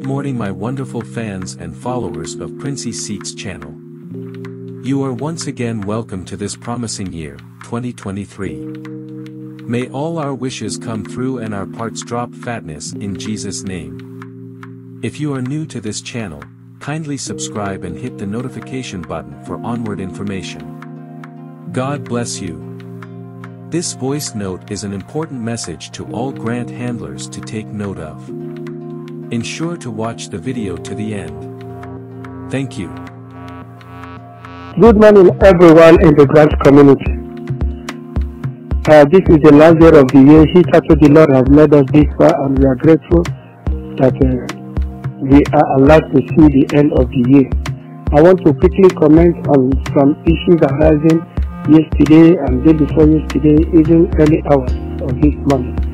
morning my wonderful fans and followers of Princy Seats channel. You are once again welcome to this promising year, 2023. May all our wishes come through and our parts drop fatness in Jesus' name. If you are new to this channel, kindly subscribe and hit the notification button for onward information. God bless you. This voice note is an important message to all grant handlers to take note of. Ensure to watch the video to the end. Thank you. Good morning, everyone in the grant community. Uh, this is the last year of the year. Hitherto, the Lord has led us this far, and we are grateful that uh, we are allowed to see the end of the year. I want to quickly comment on some issues arising yesterday and day before yesterday, even early hours of this morning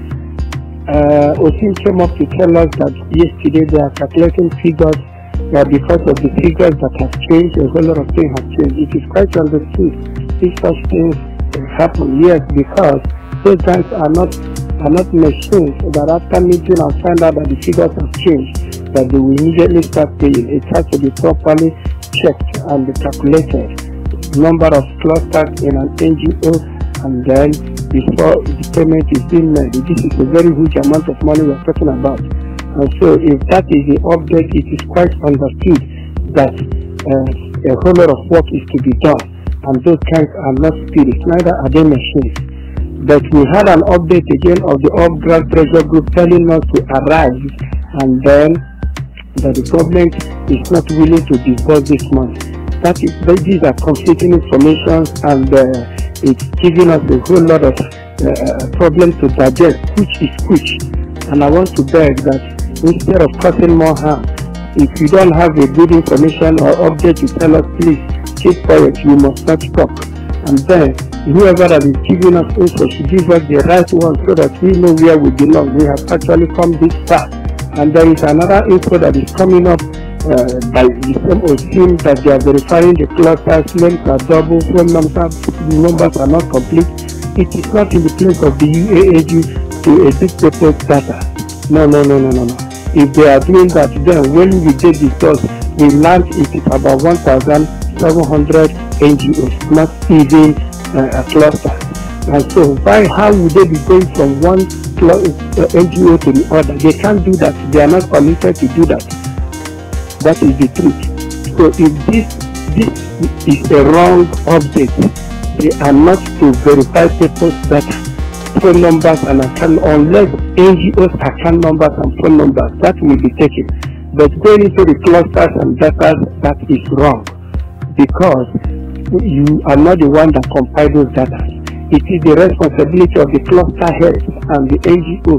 uh, Osim came up to tell us that yesterday they are calculating figures because of the figures that have changed, a whole lot of things have changed. It is quite understood if such things happen, yes, because those guys are not are not machines that after meeting and find out that the figures have changed, that they will immediately start paying. It has to be properly checked and calculated. Number of clusters in an NGO and then before the payment is being made. This is a very huge amount of money we're talking about. And so if that is the update, it is quite understood that uh, a whole lot of work is to be done. And those kinds are not spirits, neither are they machines. But we had an update again of the upgrade pressure group telling us to arrive and then that the government is not willing to disburse this money. That is, these are conflicting information and uh, it's giving us a whole lot of uh, problems to digest, which is which. And I want to beg that instead of causing more harm, if you don't have a good information or object, you tell us, please keep quiet, you must not talk. And then whoever that is giving us info should give us the right one so that we know where we belong. We have actually come this far. And there is another info that is coming up uh, by the OSIM that they are verifying the clusters, names are double, phone numbers, numbers are not complete. It is not in the place of the UAAG to people's data. No, no, no, no, no, no. If they are doing that, then when we did discuss, we learned it is about 1,700 NGOs, not even uh, a cluster. And so why, how would they be going from one uh, NGO to the other? They can't do that. They are not permitted to do that. That is the truth. So if this this is a wrong update, they are not to verify people's data, phone numbers and account unless NGOs account numbers and phone numbers that will be taken. But going into the clusters and data that is wrong because you are not the one that compiles those data. It is the responsibility of the cluster heads and the NGO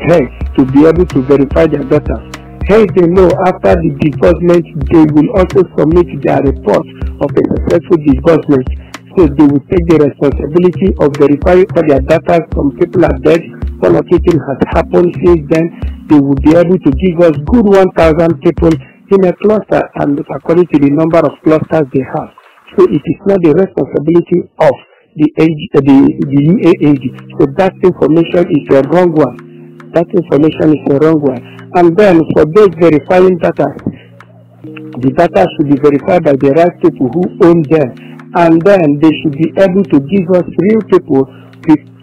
heads to be able to verify their data Hence, they know after the disbursement, they will also submit their report of a successful disbursement. So they will take the responsibility of verifying all their data. Some people are dead. One or has happened since then. They will be able to give us good 1,000 people in a cluster and according to the number of clusters they have. So it is not the responsibility of the, AG, the, the UAAG. So that information is a wrong one. That information is a wrong one. And then for those verifying data, the data should be verified by the right people who own them. And then they should be able to give us real people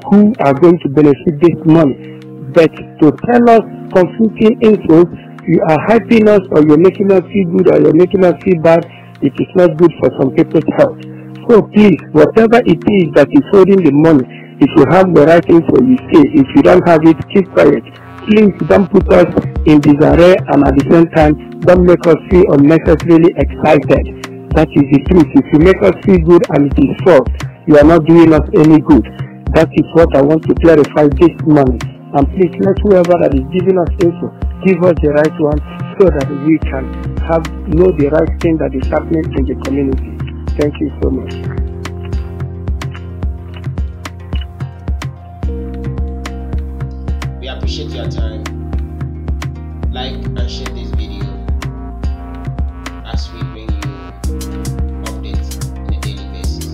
who are going to benefit this money. But to tell us conflicting info, you are hyping us or you're making us feel good or you're making us feel bad, it is not good for some people's health. So please, whatever it is that is holding the money, if you have the right info, you say. If you don't have it, keep quiet please don't put us in disarray and at the same time don't make us feel unnecessarily excited. That is the truth. If you make us feel good and it is false, you are not doing us any good. That is what I want to clarify this morning. And please let whoever that is giving us info give us the right one so that we can have know the right thing that is happening in the community. Thank you so much. Appreciate your time. Like and share this video as we bring you updates on a daily basis.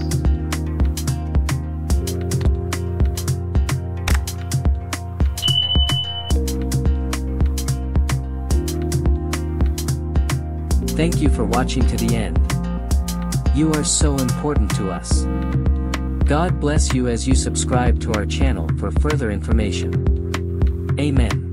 Thank you for watching to the end. You are so important to us. God bless you as you subscribe to our channel for further information. Amen.